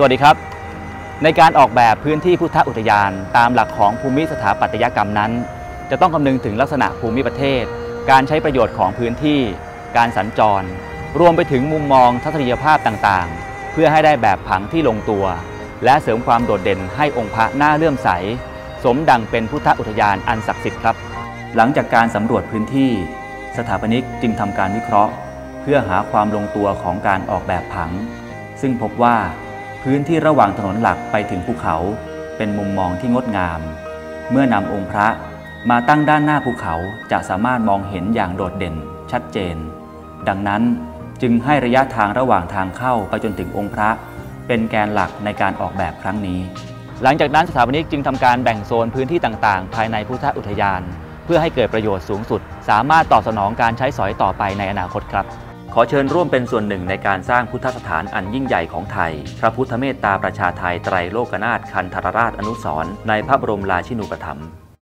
สวัสดีครับ ในการออกแบบพื้นที่พุทธอุทยาน ตามหลักของภูมิสถาปัตยกรรมนั้น จะต้องคำนึงถึงลักษณะภูมิประเทศ การใช้ประโยชน์ของพื้นที่ การสัญจร รวมไปถึงมุมมองทัศนียภาพต่างๆ เพื่อให้ได้แบบผังที่ลงตัว และเสริมความโดดเด่นให้องค์พระหน้าเลื่อมใส สมดังเป็นพุทธอุทยานอันศักดิ์สิทธิ์ครับ หลังจากการสำรวจพื้นที่ สถาปนิกจึงทำการวิเคราะห์ เพื่อหาความลงตัวของการออกแบบผัง ซึ่งพบว่า พื้นที่ระหว่างถนนหลักไปถึงภูเขา เป็นมุมมองที่งดงาม เมื่อนำองค์พระมาตั้งด้านหน้าภูเขาจะสามารถมองเห็นอย่างโดดเด่น ชัดเจน ดังนั้นจึงให้ระยะทางระหว่างทางเข้าไปจนถึงองค์พระ เป็นแกนหลักในการออกแบบครั้งนี้ หลังจากนั้นสถาปนิกจึงทำการแบ่งโซนพื้นที่ต่างๆ ภายในพุทธอุทยาน เพื่อให้เกิดประโยชน์สูงสุด สามารถตอบสนองการใช้สอยต่อไปในอนาคตครับ ขอเชิญร่วมเป็นส่วนหนึ่งในการสร้างพุทธสถานอันยิ่งใหญ่ของไทย พระพุทธเมตตาประชาไทยไตรโลกนาถคันธรราชอนุสรณ์ในพระบรมราชินูปถัมภ์